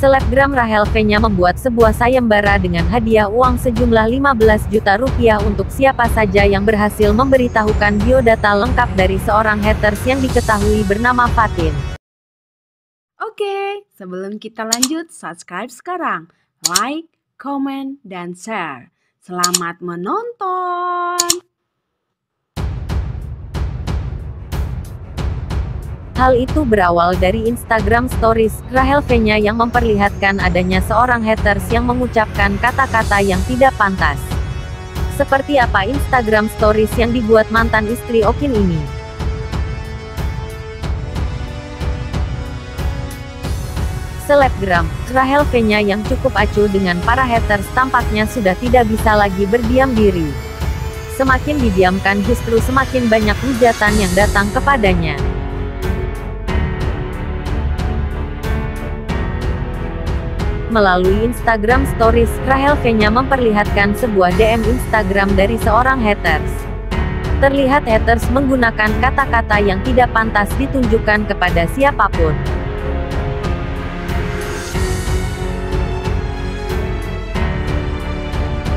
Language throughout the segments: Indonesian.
Selebgram Rahel V-nya membuat sebuah sayembara dengan hadiah uang sejumlah 15 juta rupiah untuk siapa saja yang berhasil memberitahukan biodata lengkap dari seorang haters yang diketahui bernama Fatin. Oke, sebelum kita lanjut, subscribe sekarang, like, comment, dan share. Selamat menonton! Hal itu berawal dari Instagram Stories, Rahel V-nya yang memperlihatkan adanya seorang haters yang mengucapkan kata-kata yang tidak pantas. Seperti apa Instagram Stories yang dibuat mantan istri Okin ini? Selebgram, Rahel V-nya yang cukup acuh dengan para haters tampaknya sudah tidak bisa lagi berdiam diri. Semakin didiamkan justru semakin banyak hujatan yang datang kepadanya. Melalui Instagram Stories, Rahel V-nya memperlihatkan sebuah DM Instagram dari seorang haters. Terlihat haters menggunakan kata-kata yang tidak pantas ditunjukkan kepada siapa pun.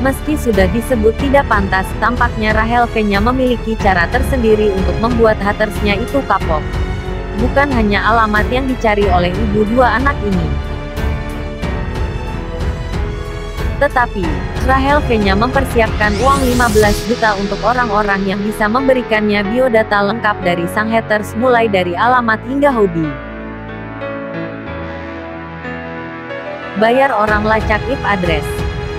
Meski sudah disebut tidak pantas, tampaknya Rahel V-nya memiliki cara tersendiri untuk membuat hatersnya itu kapok. Bukan hanya alamat yang dicari oleh ibu dua anak ini. Tetapi, Rahel V-nya mempersiapkan uang 15 juta untuk orang-orang yang bisa memberikannya biodata lengkap dari sang haters mulai dari alamat hingga hobi. Bayar orang lacak IP address.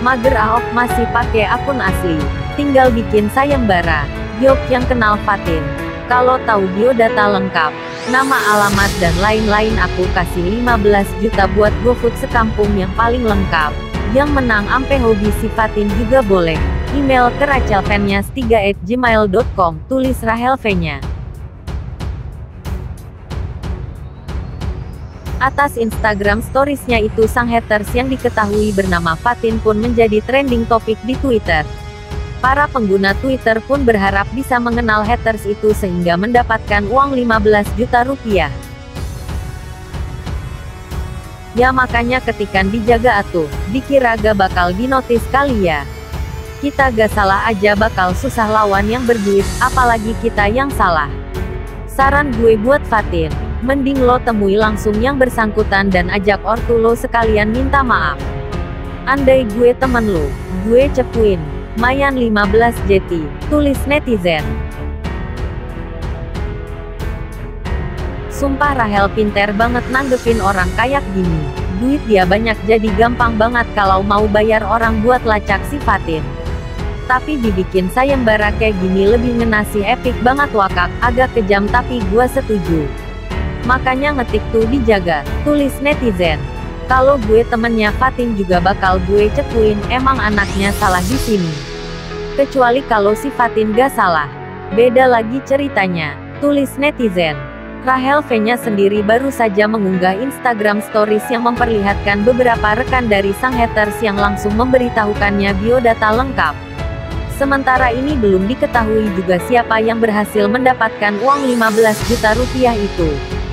Mager Ahok masih pakai akun asli. Tinggal bikin sayembara. Yok yang kenal Fatin. Kalau tahu biodata lengkap, nama alamat dan lain-lain aku kasih 15 juta buat GoFood sekampung yang paling lengkap. Yang menang ampe hobi sifatin juga boleh. Email ke rachelfanyas3 gmail.com, tulis Rahel V-nya. Atas Instagram storiesnya itu sang haters yang diketahui bernama Fatin pun menjadi trending topik di Twitter. Para pengguna Twitter pun berharap bisa mengenal haters itu sehingga mendapatkan uang 15 juta rupiah. Ya makanya ketikan dijaga atuh, dikira gak bakal dinotis kali ya. Kita gak salah aja bakal susah lawan yang berduit, apalagi kita yang salah. Saran gue buat Fatin, mending lo temui langsung yang bersangkutan dan ajak ortu lo sekalian minta maaf. Andai gue temen lo, gue cepuin. Mayan 15 JT, tulis netizen. Sumpah Rahel pinter banget nanggepin orang kayak gini. Duit dia banyak jadi gampang banget kalau mau bayar orang buat lacak si Fatin. Tapi dibikin sayembara kayak gini lebih ngenasi epic banget wakak, agak kejam tapi gua setuju. Makanya ngetik tuh dijaga, tulis netizen. Kalau gue temennya Fatin juga bakal gue cepuin, emang anaknya salah di sini. Kecuali kalau si Fatin gak salah. Beda lagi ceritanya, tulis netizen. Rahel V-nya sendiri baru saja mengunggah Instagram Stories yang memperlihatkan beberapa rekan dari sang haters yang langsung memberitahukannya biodata lengkap. Sementara ini belum diketahui juga siapa yang berhasil mendapatkan uang 15 juta rupiah itu.